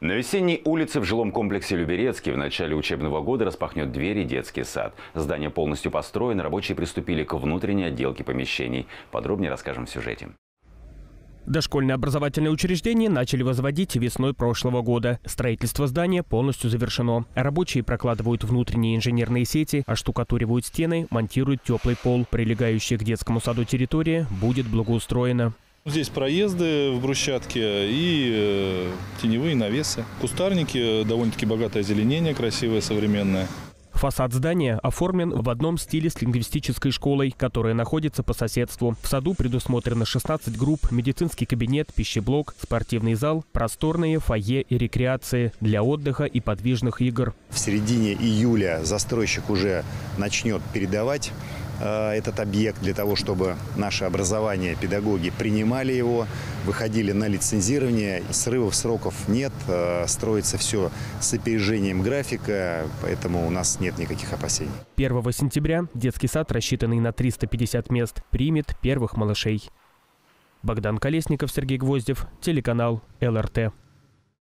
На весенней улице в жилом комплексе Люберецкий в начале учебного года распахнет двери детский сад. Здание полностью построено, рабочие приступили к внутренней отделке помещений. Подробнее расскажем в сюжете. Дошкольное образовательное учреждение начали возводить весной прошлого года. Строительство здания полностью завершено. Рабочие прокладывают внутренние инженерные сети, оштукатуривают стены, монтируют теплый пол. Прилегающая к детскому саду территория будет благоустроена. Здесь проезды в брусчатке и э, теневые навесы. Кустарники, довольно-таки богатое озеленение, красивое, современное. Фасад здания оформлен в одном стиле с лингвистической школой, которая находится по соседству. В саду предусмотрено 16 групп, медицинский кабинет, пищеблок, спортивный зал, просторные фойе и рекреации для отдыха и подвижных игр. В середине июля застройщик уже начнет передавать Э, этот объект для того, чтобы наше образование, педагоги принимали его, выходили на лицензирование. Срывов сроков нет, э, строится все с опережением графика, поэтому у нас нет никаких опасений. 1 сентября детский сад, рассчитанный на 350 мест, примет первых малышей. Богдан Колесников, Сергей Гвоздев, телеканал ЛРТ.